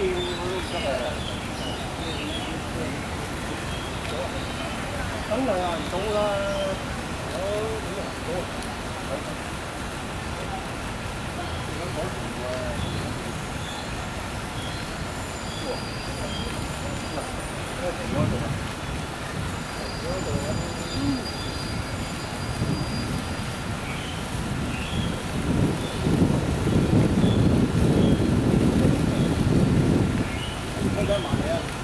等兩日到啦，好幾日到。而家講。Thank you. 干嘛呀？